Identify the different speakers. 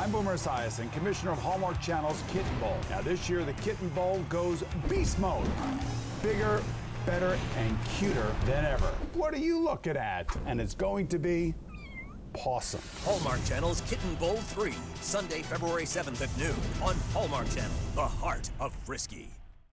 Speaker 1: I'm Boomer Esiason, Commissioner of Hallmark Channel's Kitten Bowl. Now, this year, the Kitten Bowl goes beast mode. Bigger, better, and cuter than ever. What are you looking at? And it's going to be Pawsome.
Speaker 2: Hallmark Channel's Kitten Bowl 3, Sunday, February 7th at noon on Hallmark Channel, the heart of Frisky.